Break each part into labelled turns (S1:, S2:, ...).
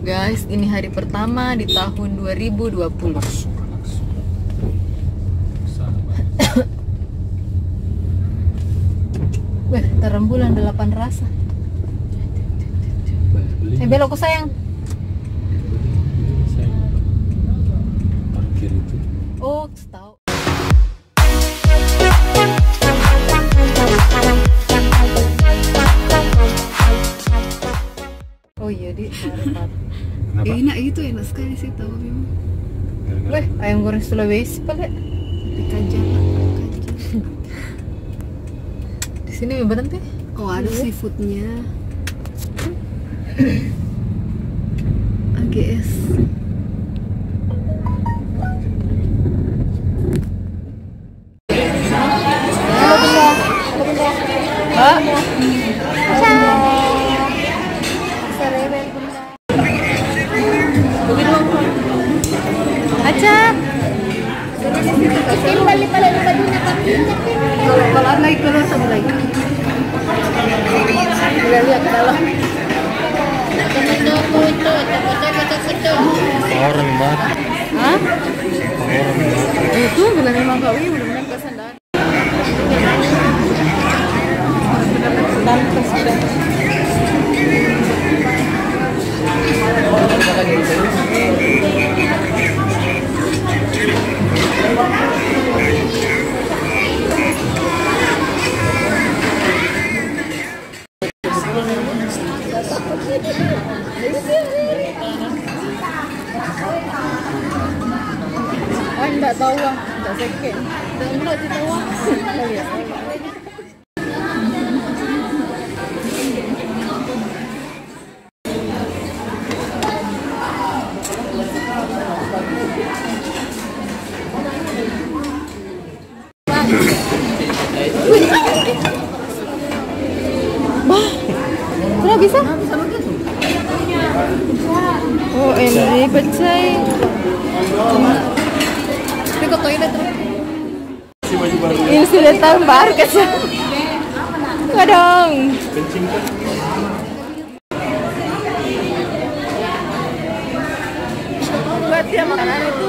S1: Guys, ini hari pertama di tahun 2020. Weh, terembulan delapan rasa. Eh, belok sayang. Oh, Oh iya, di.
S2: kenapa
S3: Eh, enak itu enak sekali sih tahu memang.
S1: Weh, ayam goreng Sulawesi.
S3: Dikajar lah, kajar.
S1: Di sini beneran teh?
S3: Oh ada seafoodnya. AGS.
S1: Pak.
S2: Orang banget.
S1: Hah?
S2: orang banget.
S1: Itu bila memang kau ini benar-benar Ah, enggak tahu ah, enggak seket. Dan ah. Oh ya. Bah, bisa? Oh, ini pecah. Tapi kok toilet
S2: si baju baru
S1: Ini sudah tambah kecil. Kadang.
S2: kencing kan
S1: Buat dia makanan itu.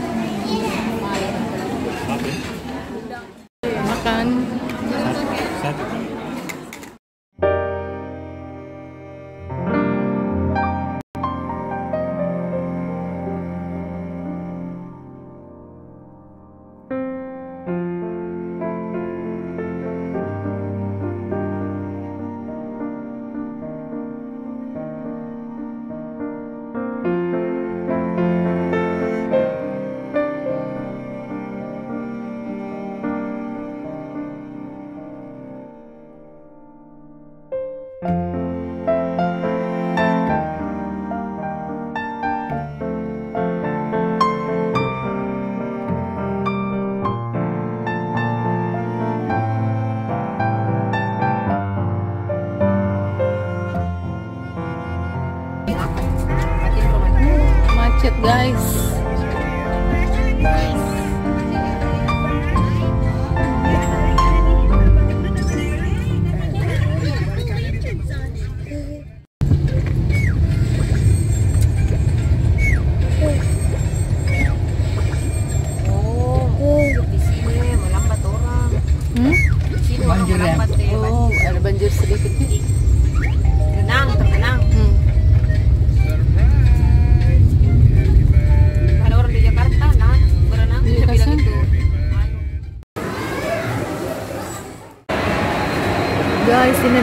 S1: guys.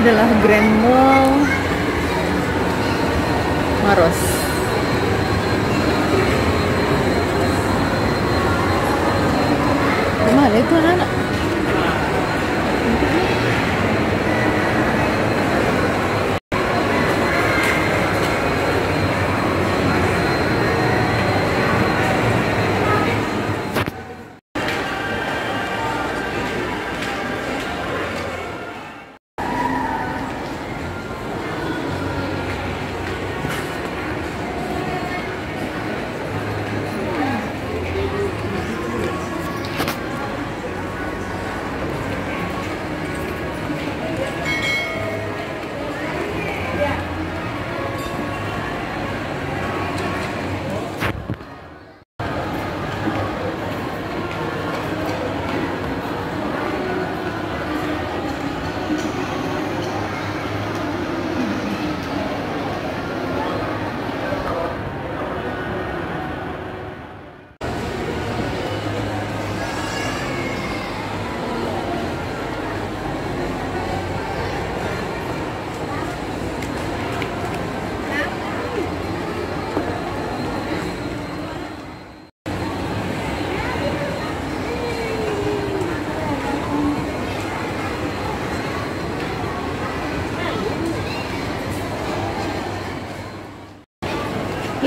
S1: Adalah Grand Mall Maros. Rumah itu anak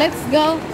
S1: let's go.